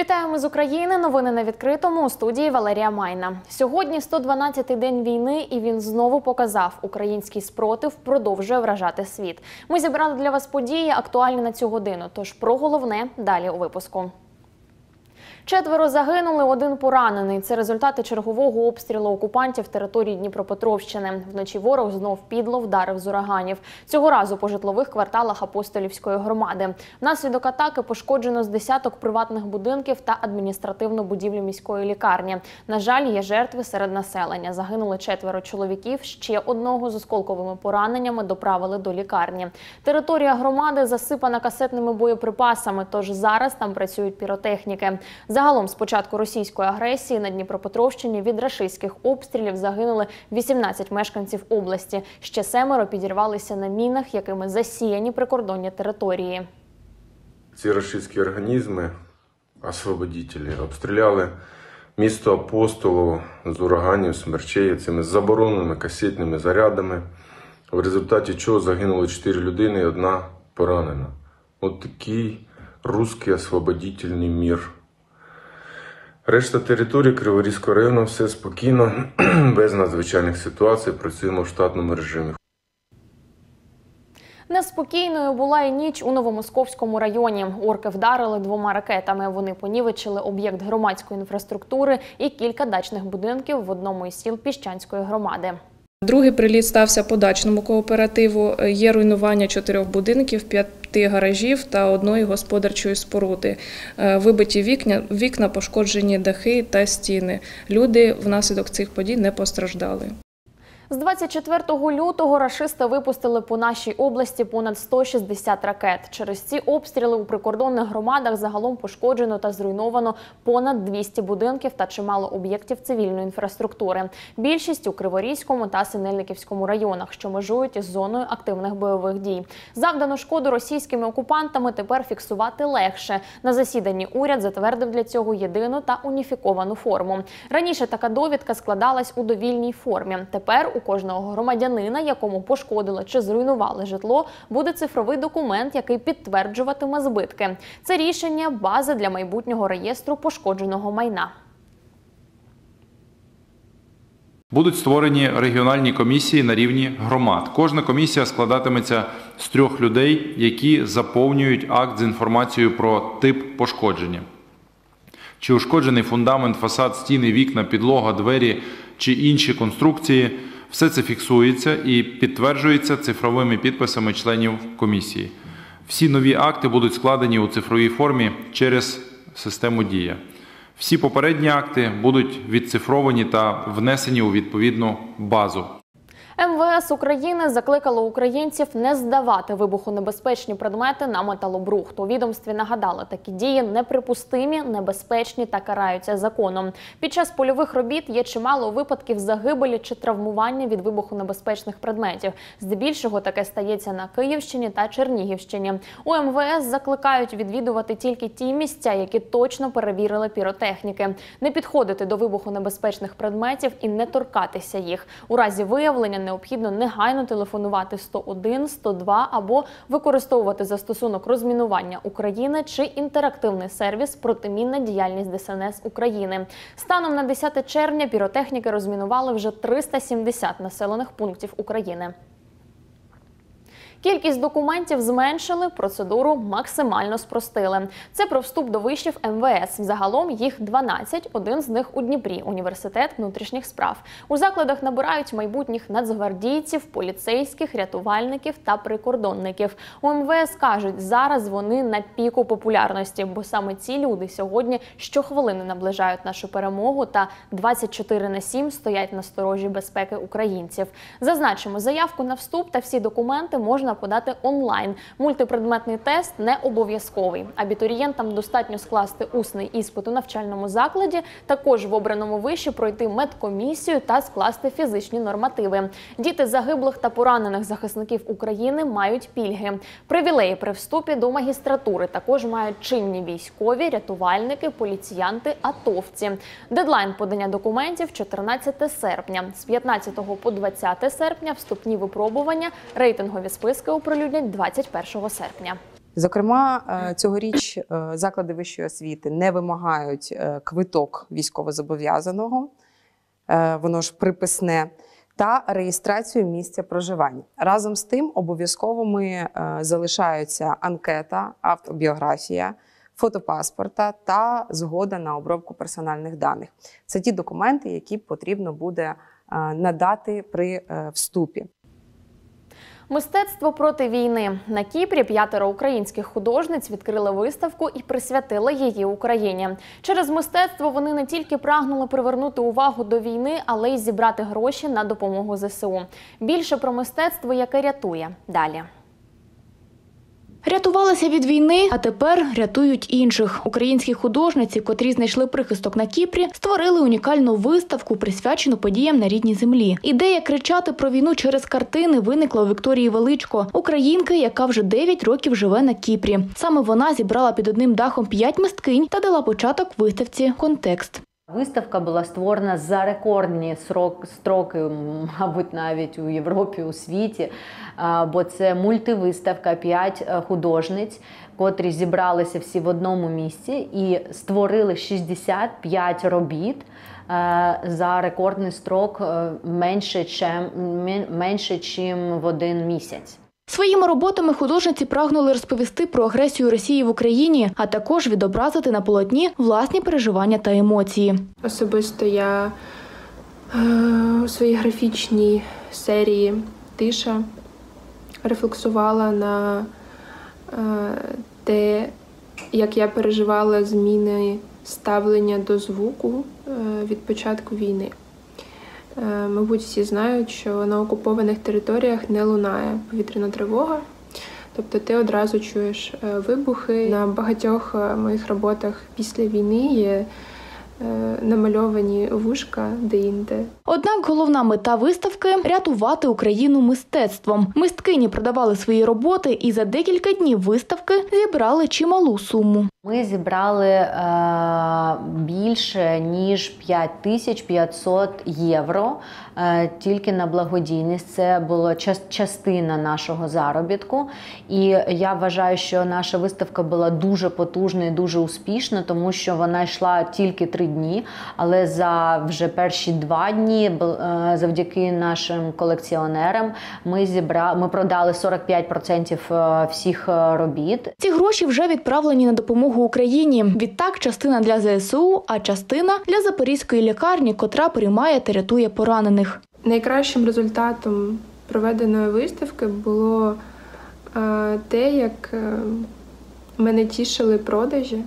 Вітаємо з України. Новини на відкритому у студії Валерія Майна. Сьогодні 112-й день війни, і він знову показав, український спротив продовжує вражати світ. Ми зібрали для вас події, актуальні на цю годину. Тож про головне далі у випуску. Четверо загинули, один поранений. Це результати чергового обстрілу окупантів території Дніпропетровщини. Вночі ворог знов підло вдарив з ураганів. Цього разу по житлових кварталах апостолівської громади. Внаслідок атаки пошкоджено з десяток приватних будинків та адміністративну будівлю міської лікарні. На жаль, є жертви серед населення. Загинули четверо чоловіків. Ще одного з осколковими пораненнями доправили до лікарні. Територія громади засипана касетними боєприпасами. Тож зараз там працюють піротехніки. Загалом, з початку російської агресії на Дніпропетровщині від рашистських обстрілів загинули 18 мешканців області. Ще семеро підірвалися на мінах, якими засіяні прикордонні території. Ці рашистські організми, освободителі, обстріляли місто Апостолово з ураганів, смерчей цими забороненими касетними зарядами, в результаті чого загинуло 4 людини і одна поранена. От такий русський освободительний мір. Решта території Криворізького району все спокійно, без надзвичайних ситуацій. Працюємо в штатному режимі. Неспокійною була і ніч у Новомосковському районі. Орки вдарили двома ракетами. Вони понівечили об'єкт громадської інфраструктури і кілька дачних будинків в одному із сіл Піщанської громади. Другий приліт стався по дачному кооперативу. Є руйнування чотирьох будинків, п'яти гаражів та одної господарчої споруди. Е, Вибиті вікна, вікна, пошкоджені дахи та стіни. Люди внаслідок цих подій не постраждали. З 24 лютого рашисти випустили по нашій області понад 160 ракет. Через ці обстріли у прикордонних громадах загалом пошкоджено та зруйновано понад 200 будинків та чимало об'єктів цивільної інфраструктури. Більшість у Криворізькому та Синельниківському районах, що межують із зоною активних бойових дій. Завдану шкоду російськими окупантами тепер фіксувати легше. На засіданні уряд затвердив для цього єдину та уніфіковану форму. Раніше така довідка складалась у довільній формі. Тепер у кожного громадянина, якому пошкодили чи зруйнували житло, буде цифровий документ, який підтверджуватиме збитки. Це рішення бази для майбутнього реєстру пошкодженого майна. Будуть створені регіональні комісії на рівні громад. Кожна комісія складатиметься з трьох людей, які заповнюють акт з інформацією про тип пошкодження. Чи ушкоджений фундамент, фасад, стіни, вікна, підлога, двері чи інші конструкції. Все це фіксується і підтверджується цифровими підписами членів комісії. Всі нові акти будуть складені у цифровій формі через систему Дія. Всі попередні акти будуть відцифровані та внесені у відповідну базу. МВС України закликало українців не здавати вибухонебезпечні предмети на металобрухт. У відомстві нагадали, такі дії неприпустимі, небезпечні та караються законом. Під час польових робіт є чимало випадків загибелі чи травмування від вибухонебезпечних предметів. Здебільшого таке стається на Київщині та Чернігівщині. У МВС закликають відвідувати тільки ті місця, які точно перевірили піротехніки, не підходити до вибухонебезпечних предметів і не торкатися їх. У разі виявлення необхідно негайно телефонувати 101, 102 або використовувати застосунок розмінування України чи інтерактивний сервіс Протимінна діяльність ДСНС України. Станом на 10 червня піротехніки розмінували вже 370 населених пунктів України. Кількість документів зменшили, процедуру максимально спростили. Це про вступ до вишів МВС. Загалом їх 12, один з них у Дніпрі, університет внутрішніх справ. У закладах набирають майбутніх нацгвардійців, поліцейських, рятувальників та прикордонників. У МВС кажуть, зараз вони на піку популярності, бо саме ці люди сьогодні щохвилини наближають нашу перемогу та 24 на 7 стоять на сторожі безпеки українців. Зазначимо, заявку на вступ та всі документи можна подати онлайн. Мультипредметний тест не обов'язковий. Абітурієнтам достатньо скласти усний іспит у навчальному закладі, також в обраному виші пройти медкомісію та скласти фізичні нормативи. Діти загиблих та поранених захисників України мають пільги. Привілеї при вступі до магістратури також мають чинні військові, рятувальники, поліціянти, атовці. Дедлайн подання документів 14 серпня. З 15 по 20 серпня вступні випробування, рейтингові списки оприлюднять 21 серпня. Зокрема, е, цьогоріч е, заклади вищої освіти не вимагають е, квиток військовозобов'язаного, воно ж приписне, та реєстрацію місця проживання. Разом з тим, обов'язковими залишаються анкета, автобіографія, фотопаспорта та згода на обробку персональних даних. Це ті документи, які потрібно буде надати при вступі. Мистецтво проти війни на Кіпрі п'ятеро українських художниць відкрили виставку і присвятили її Україні. Через мистецтво вони не тільки прагнули привернути увагу до війни, але й зібрати гроші на допомогу ЗСУ. Більше про мистецтво, яке рятує далі. Рятувалися від війни, а тепер рятують інших. Українські художниці, котрі знайшли прихисток на Кіпрі, створили унікальну виставку, присвячену подіям на рідній землі. Ідея кричати про війну через картини виникла у Вікторії Величко, українки, яка вже 9 років живе на Кіпрі. Саме вона зібрала під одним дахом п'ять мисткинь та дала початок виставці Контекст. Виставка була створена за рекордні строки, мабуть, навіть у Європі, у світі. Бо це мультивиставка, п'ять е, художниць, котрі зібралися всі в одному місці і створили 65 робіт е, за рекордний строк е, менше, чим, менше, чим в один місяць. Своїми роботами художниці прагнули розповісти про агресію Росії в Україні, а також відобразити на полотні власні переживання та емоції. Особисто я е, у своїй графічній серії Тиша рефлексувала на е, те, як я переживала зміни ставлення до звуку е, від початку війни. Е, Мабуть, всі знають, що на окупованих територіях не лунає повітряна тривога. Тобто ти одразу чуєш е, вибухи. На багатьох е, моїх роботах після війни є намальовані вушка де-інде. Однак головна мета виставки рятувати Україну мистецтвом. Мисткині продавали свої роботи і за декілька днів виставки зібрали чималу суму. Ми зібрали е, більше ніж 5500 євро е, тільки на благодійність. Це була частина нашого заробітку. І я вважаю, що наша виставка була дуже потужна і дуже успішна, тому що вона йшла тільки три дні. Але за вже перші два дні, е, завдяки нашим колекціонерам, ми зібрали, ми продали 45% е, всіх е, робіт. Ці гроші вже відправлені на допомогу Україні. Відтак, частина для ЗСУ, а частина для Запорізької лікарні, котра приймає та рятує поранених. Найкращим результатом проведеної виставки було те, як мене тішили продажі.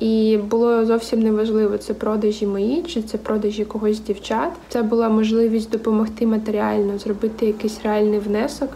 І було зовсім неважливо, це продажі мої чи це продажі когось дівчат. Це була можливість допомогти матеріально, зробити якийсь реальний внесок,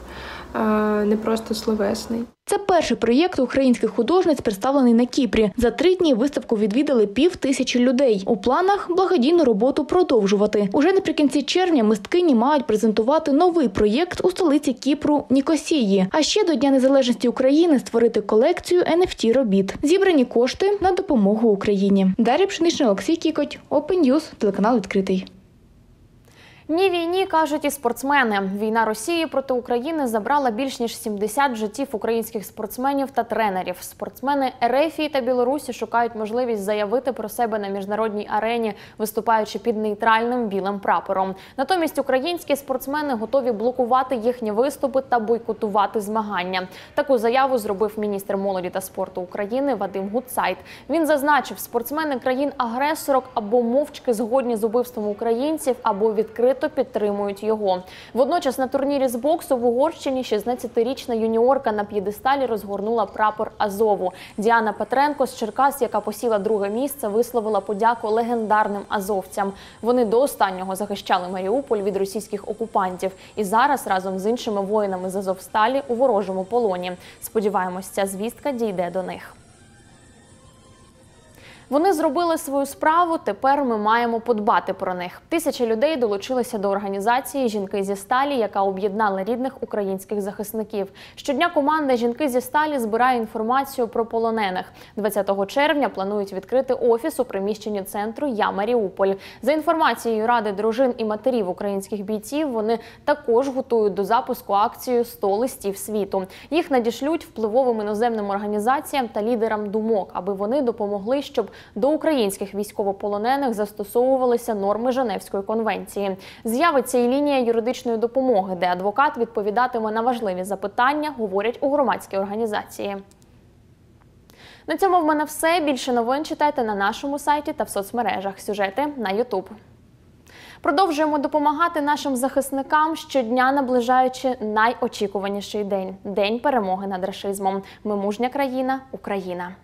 не просто словесний. Це перший проєкт українських художниць, представлений на Кіпрі. За три дні виставку відвідали пів тисячі людей. У планах благодійну роботу продовжувати. Уже наприкінці червня мисткині мають презентувати новий проєкт у столиці Кіпру Нікосії. А ще до Дня Незалежності України створити колекцію NFT робіт. Зібрані кошти на допомогу Україні. Дар'я Пшенична, Олексій Кікоть, Open News, телеканал відкритий. Ні війні кажуть і спортсмени. Війна Росії проти України забрала більш ніж 70 життів українських спортсменів та тренерів. Спортсмени Ерефії та Білорусі шукають можливість заявити про себе на міжнародній арені, виступаючи під нейтральним білим прапором. Натомість українські спортсмени готові блокувати їхні виступи та бойкотувати змагання. Таку заяву зробив міністр молоді та спорту України Вадим Гудсайт. Він зазначив, спортсмени країн-агресорок або мовчки згодні з убивством українців, або відкрито підтримують його. Водночас на турнірі з боксу в Угорщині 16-річна юніорка на п'єдесталі розгорнула прапор Азову. Діана Петренко з Черкас, яка посіла друге місце, висловила подяку легендарним азовцям. Вони до останнього захищали Маріуполь від російських окупантів і зараз разом з іншими воїнами з Азовсталі у ворожому полоні. Сподіваємось, ця звістка дійде до них. Вони зробили свою справу. Тепер ми маємо подбати про них. Тисячі людей долучилися до організації Жінки зі сталі, яка об'єднала рідних українських захисників. Щодня команда Жінки зі сталі збирає інформацію про полонених. 20 червня планують відкрити офіс у приміщенні центру Я Маріуполь. За інформацією ради дружин і матерів українських бійців, вони також готують до запуску акцію «100 листів світу. Їх надішлють впливовим іноземним організаціям та лідерам думок, аби вони допомогли, щоб до українських військовополонених застосовувалися норми Женевської конвенції. З'явиться і лінія юридичної допомоги, де адвокат відповідатиме на важливі запитання, говорять у громадській організації. На цьому в мене все. Більше новин читайте на нашому сайті та в соцмережах. Сюжети на Ютуб. Продовжуємо допомагати нашим захисникам щодня наближаючи найочікуваніший день день перемоги над рашизмом. Ми мужня країна, Україна.